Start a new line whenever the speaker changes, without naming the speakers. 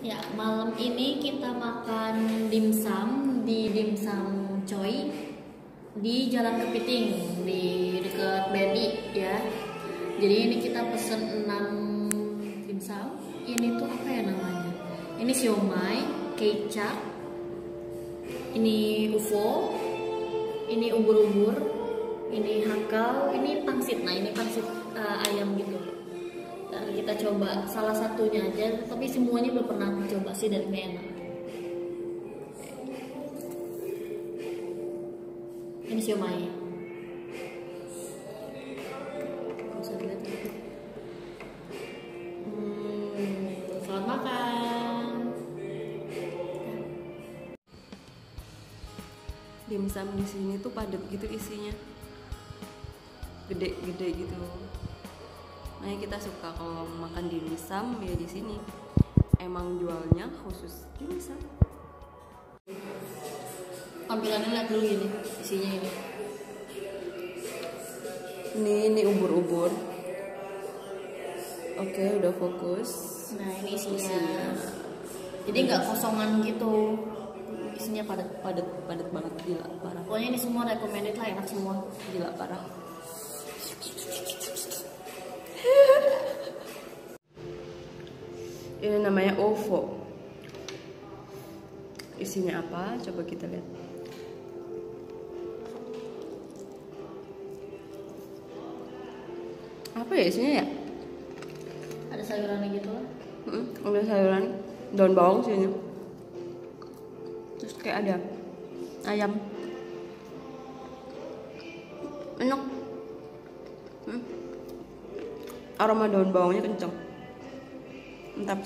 Ya, malam ini kita makan dimsum di dimsum Choi di Jalan Kepiting di dekat BNI ya. Jadi ini kita pesen 6 dimsum. Ini tuh apa ya namanya? Ini siomay, kecap, ini UFO, ini ubur-ubur, ini hakau, ini pangsit. Nah, ini pangsit uh, ayam gitu. Kita coba salah satunya aja, tapi semuanya belum pernah coba sih dan enak. Ini siomay. Hmm, selamat makan.
dimsum di sini tuh padat gitu isinya gede-gede gitu makanya kita suka kalau makan dimsum ya di sini emang jualnya khusus dimsum
Tampilannya lihat dulu gini, isinya ini.
ini ini ubur-ubur oke udah fokus
Nah, ini isinya.
Isinya.
Jadi nggak kosongan gitu. Isinya padat.
padat padat banget gila parah
Pokoknya ini semua recommended lah, enak semua.
gila parah ini namanya ovo isinya apa? Coba kita lihat. Apa ya isinya ya?
Ada sayurannya gitu lah.
Mm, ada sayuran. Daun bawang sih ini. Terus kayak ada ayam. Enak. Mm. Aroma daun bawangnya kenceng. Mantap